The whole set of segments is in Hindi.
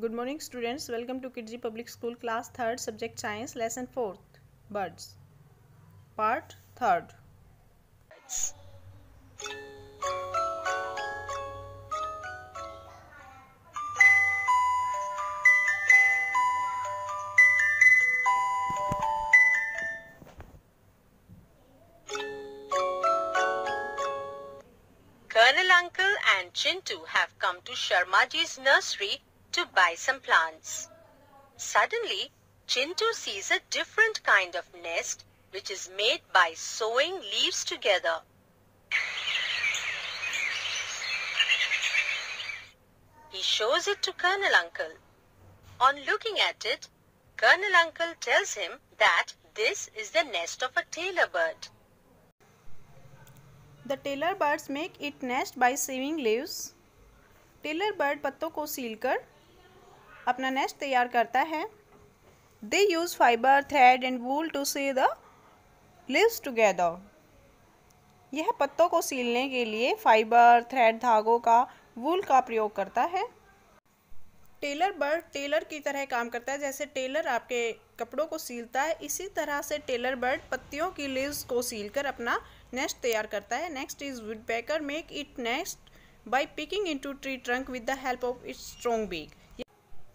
Good morning students. Welcome to Kidji Public School class 3rd subject science lesson 4th birds. Part 3rd. Colonel Uncle and Chintu have come to Sharmaji's nursery to buy some plants. Suddenly, Chintu sees a different kind of nest which is made by sewing leaves together. He shows it to Colonel Uncle. On looking at it, Colonel Uncle tells him that this is the nest of a tailor bird. The tailor birds make it nest by sewing leaves. Tailor bird पत्तों को सीलकर अपना नेस्ट तैयार करता है। They use fibre thread and wool to see the leaves together यह पत्तों को सीलने के लिए फाइबर थ्रेड धागों का वूल का प्रयोग करता है। टेलर बर्ड टेलर की तरह काम करता है। जैसे टेलर आपके कपड़ों को सीलता है, इसी तरह से टेलर बर्ड पत्तियों की लीव्स को सीलकर अपना नेस्ट तैयार करता है। Next is woodpecker make it nest by picking into tree trunk with the help of its strong beak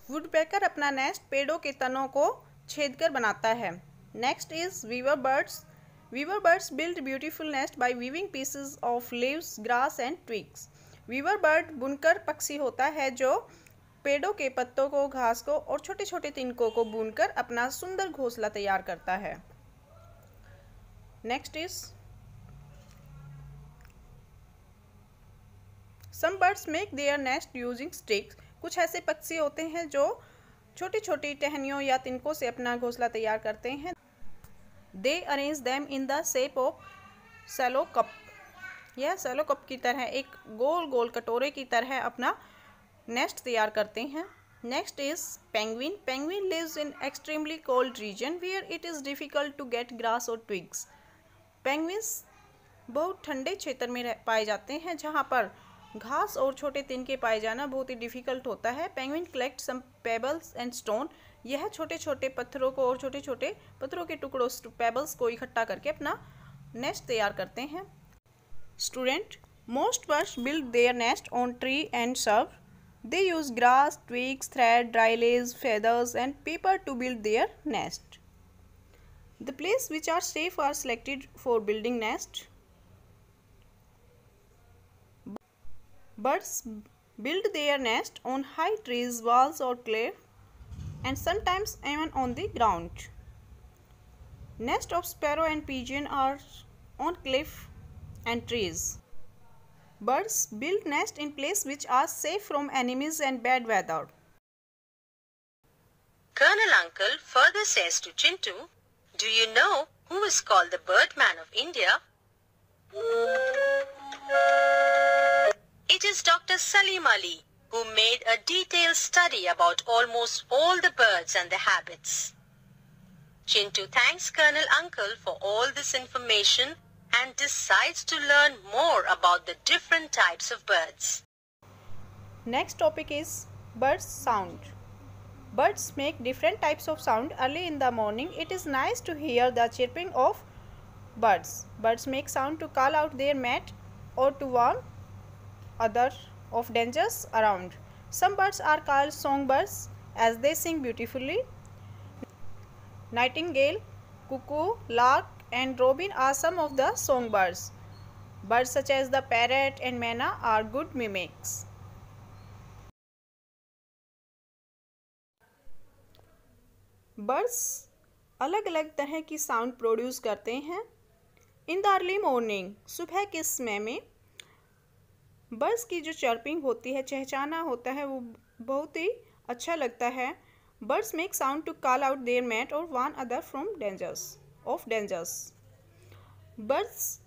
woodpecker अपना नेस्ट पेड़ों के तनों को छेद कर बनाता है। Next is weaver birds weaver birds build beautiful nest by weaving pieces of leaves grass and twigs weaver bird बुनकर पक्षी होता है जो पेड़ों के पत्तों को, घास को और छोटे छोटे तिनकों को बुनकर अपना सुंदर घोंसला तैयार करता है। Next is some birds make their nest using sticks कुछ ऐसे पक्षी होते हैं जो छोटी छोटी टहनियों या तिनकों से अपना घोंसला तैयार करते हैं। They arrange them in the shape of shallow cup यह सेलो कप की तरह एक गोल गोल कटोरे की तरह अपना नेस्ट तैयार करते हैं। Next is penguin penguin lives in extremely cold region where it is difficult to get grass और ट्विग्स। पेंगुइन्स बहुत ठंडे क्षेत्र में पाए जाते हैं, जहाँ पर घास और छोटे तिनके पाए जाना बहुत ही डिफ़िकल्ट होता है penguin collect some pebbles and stone यह छोटे छोटे पत्थरों को और छोटे छोटे पत्थरों के टुकड़ों पेबल्स को इकट्ठा करके अपना नेस्ट तैयार करते हैं student most birds build their nest on tree and serve they grass, twigs, thread, dry leaves, feathers and paper to build their nest. The place which are safe are selected for building nest. Birds build their nest on high trees, walls or cliff and sometimes even on the ground. Nest of sparrow and pigeon are on cliff and trees. Birds build nest in place which are safe from enemies and bad weather. Colonel Uncle further says to Chintu, Do you know who is called the Birdman of India? It is Dr. Salim Ali, who made a detailed study about almost all the birds and their habits. Chintu thanks Colonel Uncle for all this information and decides to learn more about the different types of birds. Next topic is birds sound. Birds make different types of sound early in the morning. It is nice to hear the chirping of birds. Birds make sound to call out their mate or to warn other of dangers around. Some birds are called songbirds as they sing beautifully. Nightingale, cuckoo, lark, and robin are some of the songbirds. Birds such as the parrot and myna are good mimics. Birds अलग अलग तरह की साउंड प्रोड्यूस करते हैं इन द अर्ली मॉर्निंग सुबह के समय में बर्ड्स की जो चर्पिंग होती है चहचाना होता है, वो बहुत ही अच्छा लगता है। Birds make sound to call out their mate और one other from dangers, of dangers. Birds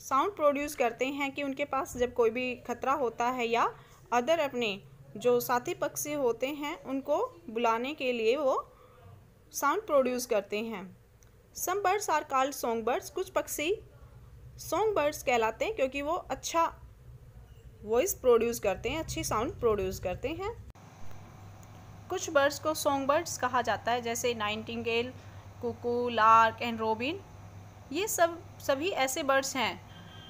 sound produce करते हैं कि उनके पास जब कोई भी खतरा होता है या अदर अपने जो साथी पक्षी होते हैं, उनको बुलाने के लिए वो साउंड प्रोड्यूस करते हैं। Some birds are called song birds. कुछ पक्षी सॉन्ग बर्ड्स कहलाते हैं क्योंकि वो अच्छा वॉइस प्रोड्यूस करते हैं, अच्छी साउंड प्रोड्यूस करते हैं। कुछ बर्ड्स को सॉन्ग बर्ड्स कहा जाता है, जैसे nightingale cuckoo, lark and robin. ये सब, सभी ऐसे बर्ड्स हैं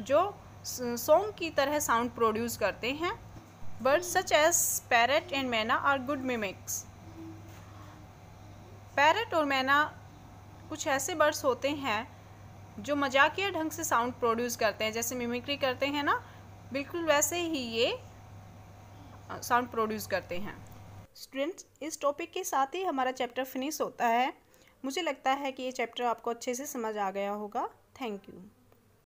जो सॉन्ग की तरह साउंड प्रोड्यूस करते हैं। Birds such as parrot and myna are good mimics. Parrot और मैना कुछ ऐसे बर्ड्स होते हैं जो मजाकिया ढंग से साउंड प्रोड्यूस करते हैं, जैसे मिमिक्री करते हैं ना बिल्कुल वैसे ही ये साउंड प्रोड्यूस करते हैं। स्टूडेंट्स इस टॉपिक के साथ ही हमारा चैप्टर फिनिश होता है। मुझे लगता है कि ये चैप्टर आपको अच्छे से समझ आ गया होगा। Thank you